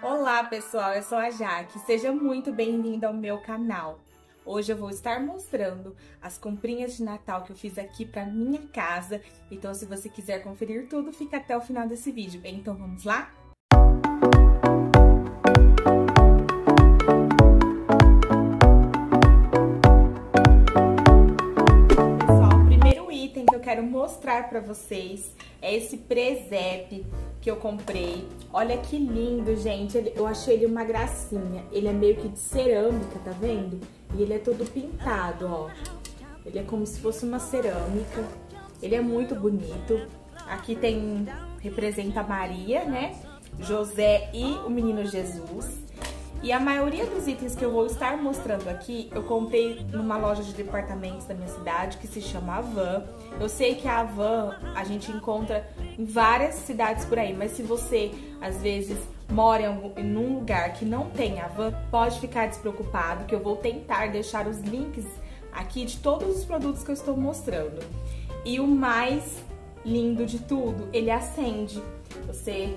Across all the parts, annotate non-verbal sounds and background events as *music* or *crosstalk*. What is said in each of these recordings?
Olá pessoal, eu sou a Jaque, seja muito bem-vinda ao meu canal. Hoje eu vou estar mostrando as comprinhas de Natal que eu fiz aqui para minha casa. Então se você quiser conferir tudo, fica até o final desse vídeo. Então vamos lá? Quero mostrar para vocês é esse presépio que eu comprei. Olha que lindo, gente. eu achei ele uma gracinha. Ele é meio que de cerâmica, tá vendo? E ele é todo pintado, ó. Ele é como se fosse uma cerâmica. Ele é muito bonito. Aqui tem, representa Maria, né? José e o menino Jesus. E a maioria dos itens que eu vou estar mostrando aqui, eu comprei numa loja de departamentos da minha cidade que se chama Avan. Eu sei que a Avan a gente encontra em várias cidades por aí, mas se você às vezes mora em, algum, em um lugar que não tem Avan, pode ficar despreocupado que eu vou tentar deixar os links aqui de todos os produtos que eu estou mostrando. E o mais lindo de tudo, ele acende. Você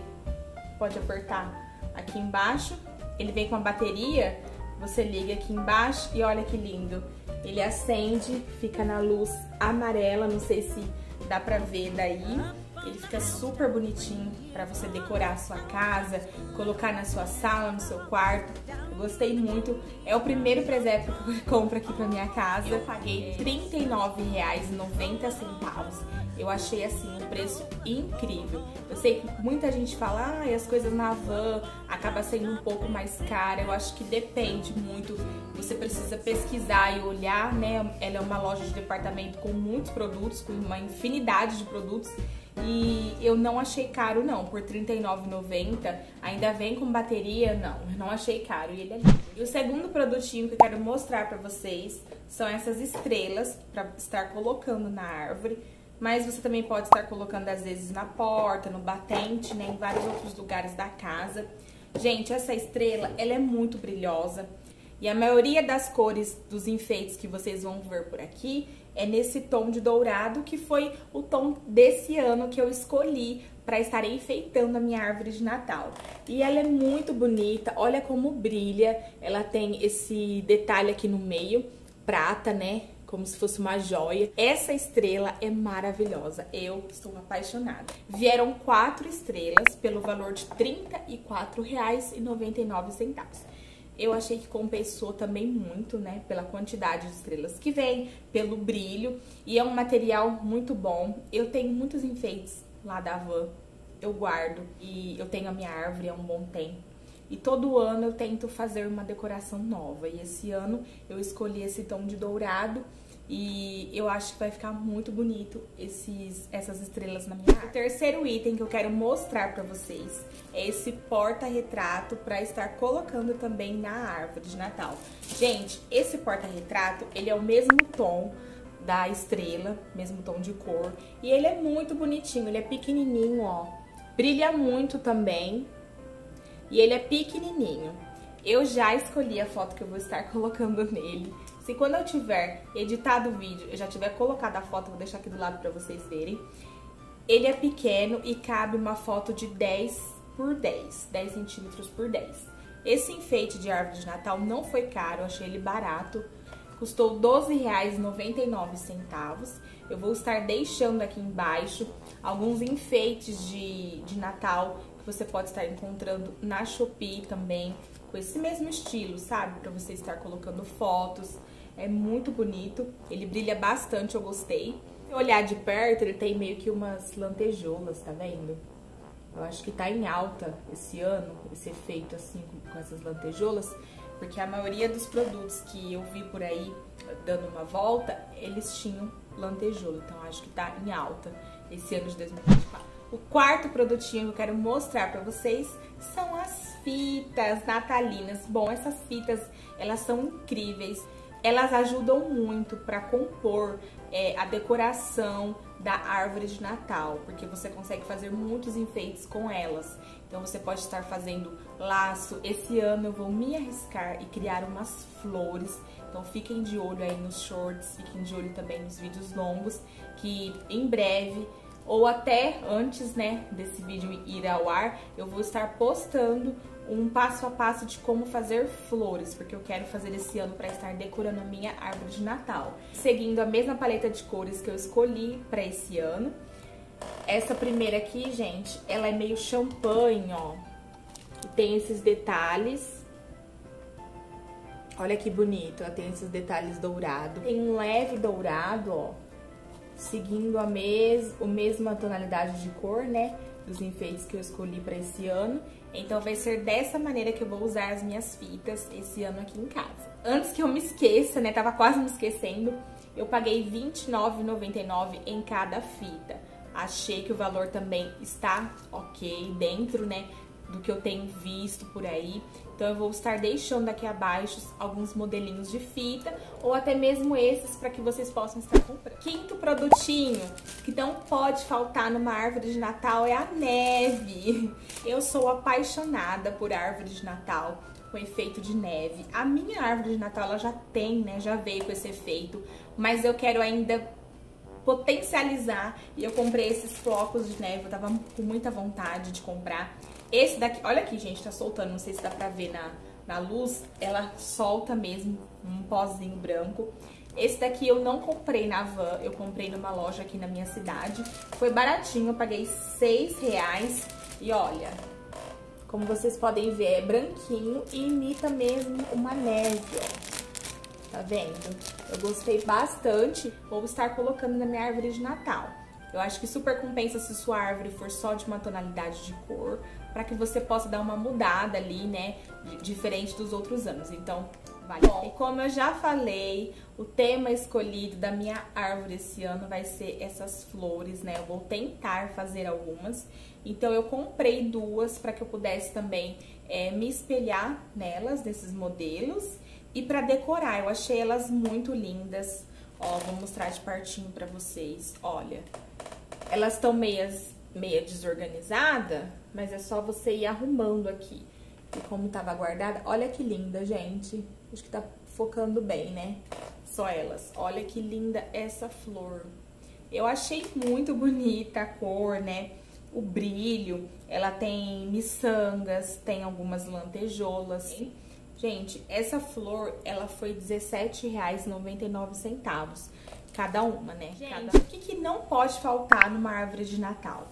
pode apertar aqui embaixo ele vem com a bateria, você liga aqui embaixo e olha que lindo. Ele acende, fica na luz amarela, não sei se dá pra ver daí. Ele fica super bonitinho para você decorar a sua casa, colocar na sua sala, no seu quarto. Gostei muito. É o primeiro presépio que eu compro aqui pra minha casa. Eu paguei R$39,90. Eu achei assim um preço incrível. Eu sei que muita gente fala, ah, as coisas na van acaba sendo um pouco mais cara. Eu acho que depende muito. Você precisa pesquisar e olhar, né? Ela é uma loja de departamento com muitos produtos, com uma infinidade de produtos. E eu não achei caro não, por R$39,90. Ainda vem com bateria? Não, eu não achei caro e ele é lindo. E o segundo produtinho que eu quero mostrar pra vocês são essas estrelas pra estar colocando na árvore mas você também pode estar colocando às vezes na porta, no batente, né, em vários outros lugares da casa. Gente, essa estrela, ela é muito brilhosa e a maioria das cores dos enfeites que vocês vão ver por aqui é nesse tom de dourado, que foi o tom desse ano que eu escolhi para estar enfeitando a minha árvore de Natal. E ela é muito bonita, olha como brilha, ela tem esse detalhe aqui no meio, prata, né? como se fosse uma joia. Essa estrela é maravilhosa, eu estou apaixonada. Vieram quatro estrelas pelo valor de R$ 34,99. Eu achei que compensou também muito, né, pela quantidade de estrelas que vem, pelo brilho, e é um material muito bom. Eu tenho muitos enfeites lá da Van, eu guardo, e eu tenho a minha árvore há um bom tempo. E todo ano eu tento fazer uma decoração nova. E esse ano eu escolhi esse tom de dourado e eu acho que vai ficar muito bonito esses, essas estrelas na minha arte. O terceiro item que eu quero mostrar pra vocês é esse porta-retrato pra estar colocando também na árvore de Natal. Gente, esse porta-retrato, ele é o mesmo tom da estrela, mesmo tom de cor. E ele é muito bonitinho, ele é pequenininho, ó. Brilha muito também. E ele é pequenininho. Eu já escolhi a foto que eu vou estar *laughs* colocando nele. Se quando eu tiver editado o vídeo, eu já tiver colocado a foto, vou deixar aqui do lado pra vocês verem. Ele é pequeno e cabe uma foto de 10 por 10, 10 centímetros por 10. Esse enfeite de árvore de Natal não foi caro, achei ele barato. Custou R$12,99. Eu vou estar deixando aqui embaixo alguns enfeites de, de Natal que você pode estar encontrando na Shopee também, com esse mesmo estilo, sabe? Pra você estar colocando fotos. É muito bonito, ele brilha bastante, eu gostei. Se olhar de perto, ele tem meio que umas lantejoulas, tá vendo? Eu acho que tá em alta esse ano, esse efeito assim, com essas lantejoulas, porque a maioria dos produtos que eu vi por aí, dando uma volta, eles tinham lantejoula, então acho que tá em alta esse ano de 2024. O quarto produtinho que eu quero mostrar pra vocês são as fitas natalinas. Bom, essas fitas, elas são incríveis elas ajudam muito para compor é, a decoração da árvore de Natal, porque você consegue fazer muitos enfeites com elas. Então você pode estar fazendo laço. Esse ano eu vou me arriscar e criar umas flores. Então fiquem de olho aí nos shorts, fiquem de olho também nos vídeos longos, que em breve ou até antes, né, desse vídeo ir ao ar, eu vou estar postando um passo a passo de como fazer flores, porque eu quero fazer esse ano para estar decorando a minha árvore de Natal. Seguindo a mesma paleta de cores que eu escolhi para esse ano. Essa primeira aqui, gente, ela é meio champanhe, ó. Tem esses detalhes. Olha que bonito, ela tem esses detalhes dourados. Tem um leve dourado, ó. Seguindo a, mes a mesma tonalidade de cor, né? Dos enfeites que eu escolhi para esse ano. Então vai ser dessa maneira que eu vou usar as minhas fitas esse ano aqui em casa. Antes que eu me esqueça, né? Tava quase me esquecendo. Eu paguei R$29,99 em cada fita. Achei que o valor também está ok dentro, né? do que eu tenho visto por aí. Então eu vou estar deixando aqui abaixo alguns modelinhos de fita ou até mesmo esses para que vocês possam estar comprando. Quinto produtinho que não pode faltar numa árvore de Natal é a neve. Eu sou apaixonada por árvore de Natal com efeito de neve. A minha árvore de Natal ela já tem, né? Já veio com esse efeito, mas eu quero ainda potencializar e eu comprei esses flocos de neve, eu tava com muita vontade de comprar. Esse daqui, olha aqui, gente, tá soltando, não sei se dá pra ver na, na luz, ela solta mesmo um pozinho branco. Esse daqui eu não comprei na van, eu comprei numa loja aqui na minha cidade. Foi baratinho, eu paguei seis reais. E olha, como vocês podem ver, é branquinho e imita mesmo uma neve, ó. Tá vendo? Eu gostei bastante, vou estar colocando na minha árvore de Natal. Eu acho que super compensa se sua árvore for só de uma tonalidade de cor, para que você possa dar uma mudada ali, né, diferente dos outros anos. Então, vale. Bom, e como eu já falei, o tema escolhido da minha árvore esse ano vai ser essas flores, né? Eu vou tentar fazer algumas. Então, eu comprei duas para que eu pudesse também é, me espelhar nelas, desses modelos. E para decorar, eu achei elas muito lindas. Ó, vou mostrar de pertinho para vocês. Olha, elas estão meias meia desorganizada, mas é só você ir arrumando aqui. E como tava guardada, olha que linda, gente. Acho que tá focando bem, né? Só elas. Olha que linda essa flor. Eu achei muito bonita a cor, né? O brilho. Ela tem miçangas, tem algumas lantejoulas. Gente, essa flor, ela foi R$17,99 cada uma, né? Gente, cada... o que, que não pode faltar numa árvore de Natal?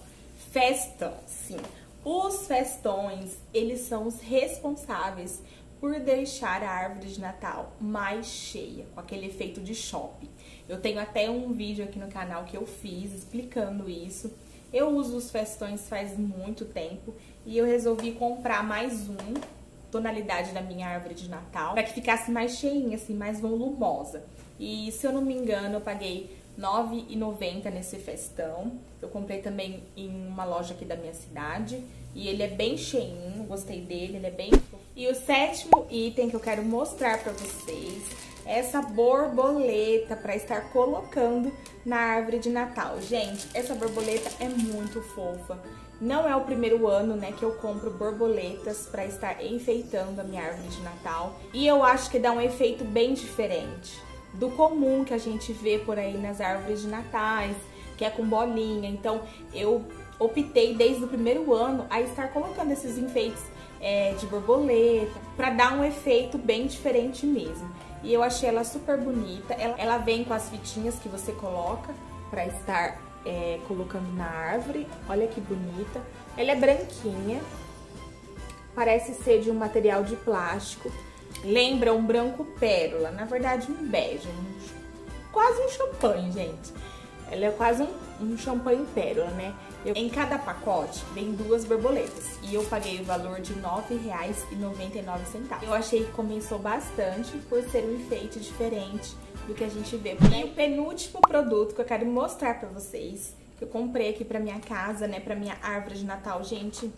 Festa, sim. Os festões, eles são os responsáveis por deixar a árvore de Natal mais cheia, com aquele efeito de shopping. Eu tenho até um vídeo aqui no canal que eu fiz explicando isso. Eu uso os festões faz muito tempo e eu resolvi comprar mais um, tonalidade da minha árvore de Natal, para que ficasse mais cheinha, assim, mais volumosa. E se eu não me engano, eu paguei R$ 9,90 nesse festão. Eu comprei também em uma loja aqui da minha cidade. E ele é bem cheinho, gostei dele, ele é bem... E o sétimo item que eu quero mostrar pra vocês essa borboleta para estar colocando na árvore de Natal. Gente, essa borboleta é muito fofa. Não é o primeiro ano, né, que eu compro borboletas para estar enfeitando a minha árvore de Natal. E eu acho que dá um efeito bem diferente do comum que a gente vê por aí nas árvores de natais, que é com bolinha. Então eu optei desde o primeiro ano a estar colocando esses enfeites é, de borboleta para dar um efeito bem diferente mesmo. E eu achei ela super bonita. Ela, ela vem com as fitinhas que você coloca para estar é, colocando na árvore. Olha que bonita. Ela é branquinha, parece ser de um material de plástico. Lembra um branco pérola, na verdade um bege, um, quase um champanhe, gente. Ela é quase um, um champanhe pérola, né? Eu, em cada pacote vem duas borboletas e eu paguei o valor de R$ 9,99. Eu achei que compensou bastante por ser um enfeite diferente do que a gente vê. E o penúltimo produto que eu quero mostrar pra vocês, que eu comprei aqui pra minha casa, né, pra minha árvore de Natal, gente,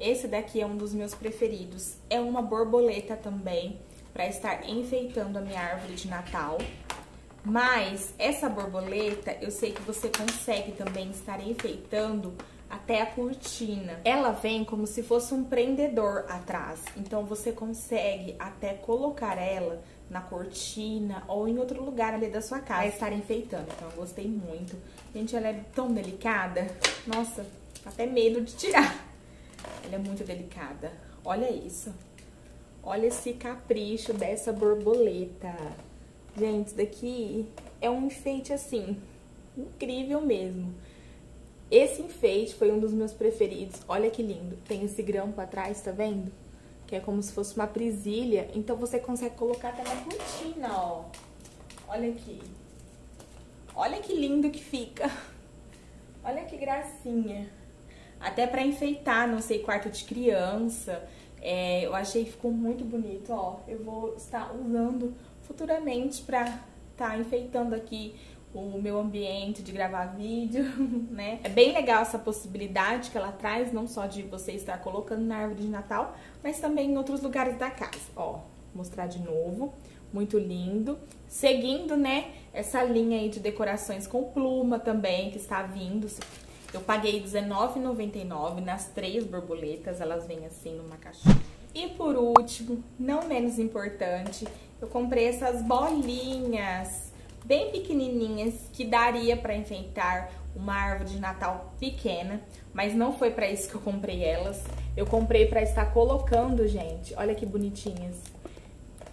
esse daqui é um dos meus preferidos. É uma borboleta também, para estar enfeitando a minha árvore de Natal. Mas essa borboleta, eu sei que você consegue também estar enfeitando até a cortina. Ela vem como se fosse um prendedor atrás, então você consegue até colocar ela na cortina ou em outro lugar ali da sua casa, estar enfeitando. Então eu gostei muito. Gente, ela é tão delicada. Nossa, até medo de tirar. Ela é muito delicada. Olha isso. Olha esse capricho dessa borboleta. Gente, isso daqui é um enfeite assim, incrível mesmo. Esse enfeite foi um dos meus preferidos. Olha que lindo. Tem esse grampo atrás, tá vendo? Que é como se fosse uma presilha. Então você consegue colocar até na cortina, ó. Olha aqui. Olha que lindo que fica. *laughs* Olha que gracinha. Até pra enfeitar, não sei, quarto de criança. É, eu achei que ficou muito bonito, ó. Eu vou estar usando futuramente pra estar tá enfeitando aqui o meu ambiente de gravar vídeo, *laughs* né? É bem legal essa possibilidade que ela traz, não só de você estar colocando na árvore de Natal, mas também em outros lugares da casa. Ó, mostrar de novo, muito lindo. Seguindo, né, essa linha aí de decorações com pluma também, que está vindo. Eu paguei R$19,99 nas três borboletas, elas vêm assim numa caixinha. E por último, não menos importante, eu comprei essas bolinhas bem pequenininhas que daria para enfeitar uma árvore de Natal pequena, mas não foi para isso que eu comprei elas. Eu comprei para estar colocando, gente, olha que bonitinhas.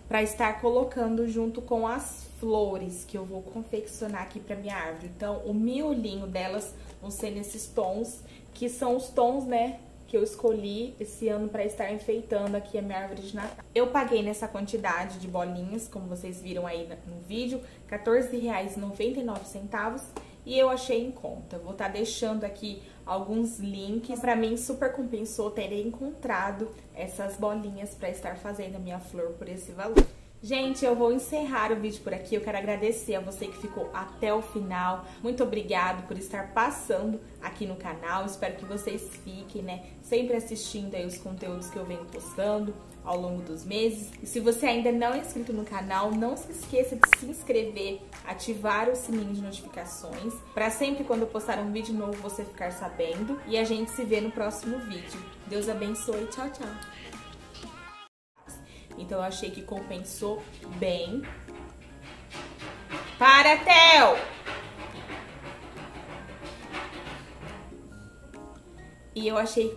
Para estar colocando junto com as flores que eu vou confeccionar aqui para minha árvore. Então, o miolinho delas vão ser nesses tons, que são os tons, né, que eu escolhi esse ano para estar enfeitando aqui a minha árvore de Natal. Eu paguei nessa quantidade de bolinhas, como vocês viram aí no vídeo, R$14,99 e eu achei em conta. Vou estar tá deixando aqui alguns links. Para mim, super compensou ter encontrado essas bolinhas para estar fazendo a minha flor por esse valor. Gente, eu vou encerrar o vídeo por aqui. Eu quero agradecer a você que ficou até o final. Muito obrigado por estar passando aqui no canal. Espero que vocês fiquem, né, sempre assistindo aí os conteúdos que eu venho postando ao longo dos meses. E se você ainda não é inscrito no canal, não se esqueça de se inscrever, ativar o sininho de notificações, para sempre quando eu postar um vídeo novo você ficar sabendo. E a gente se vê no próximo vídeo. Deus abençoe. Tchau, tchau. Então eu achei que compensou bem. Para, Theo! E eu achei que